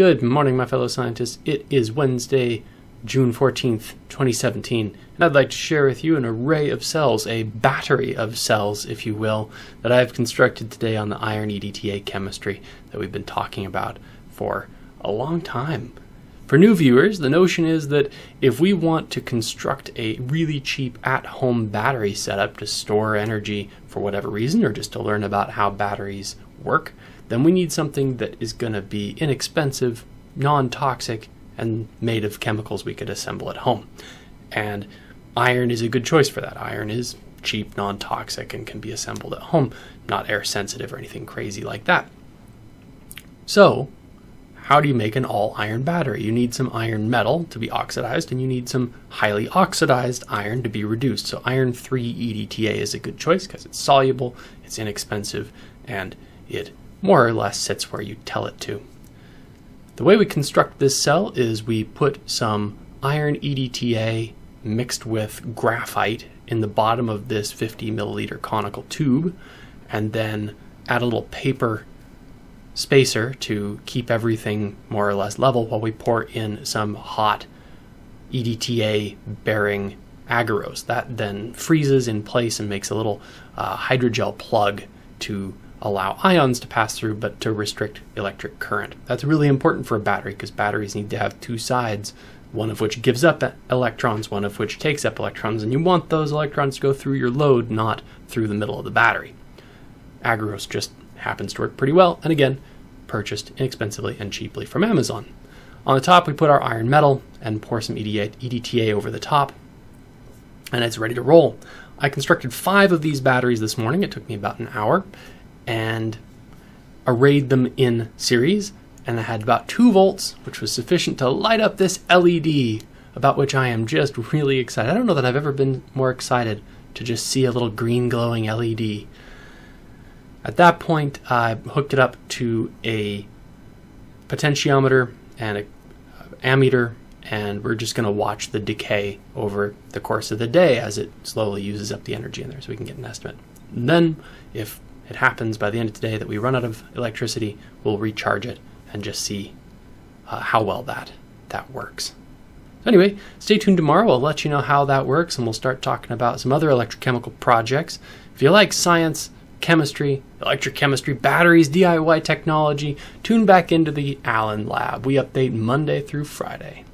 Good morning, my fellow scientists. It is Wednesday, June 14th, 2017, and I'd like to share with you an array of cells, a battery of cells, if you will, that I've constructed today on the iron EDTA chemistry that we've been talking about for a long time. For new viewers, the notion is that if we want to construct a really cheap at home battery setup to store energy for whatever reason, or just to learn about how batteries work, then we need something that is going to be inexpensive, non toxic, and made of chemicals we could assemble at home. And iron is a good choice for that. Iron is cheap, non toxic, and can be assembled at home, not air sensitive or anything crazy like that. So, how do you make an all iron battery? You need some iron metal to be oxidized, and you need some highly oxidized iron to be reduced. So, iron 3 EDTA is a good choice because it's soluble, it's inexpensive, and it more or less sits where you tell it to. The way we construct this cell is we put some iron EDTA mixed with graphite in the bottom of this 50 milliliter conical tube and then add a little paper spacer to keep everything more or less level while we pour in some hot EDTA bearing agarose. That then freezes in place and makes a little uh, hydrogel plug to allow ions to pass through but to restrict electric current. That's really important for a battery because batteries need to have two sides, one of which gives up electrons, one of which takes up electrons, and you want those electrons to go through your load, not through the middle of the battery. Agarose just happens to work pretty well, and again, purchased inexpensively and cheaply from Amazon. On the top, we put our iron metal and pour some EDTA over the top, and it's ready to roll. I constructed five of these batteries this morning. It took me about an hour, and arrayed them in series. And I had about 2 volts, which was sufficient to light up this LED, about which I am just really excited. I don't know that I've ever been more excited to just see a little green glowing LED. At that point, I hooked it up to a potentiometer and an ammeter, and we're just going to watch the decay over the course of the day as it slowly uses up the energy in there so we can get an estimate. And then, if it happens by the end of today that we run out of electricity, we'll recharge it and just see uh, how well that that works. So anyway, stay tuned tomorrow. I'll let you know how that works, and we'll start talking about some other electrochemical projects. If you like science, chemistry, electrochemistry, batteries, DIY technology, tune back into the Allen Lab. We update Monday through Friday.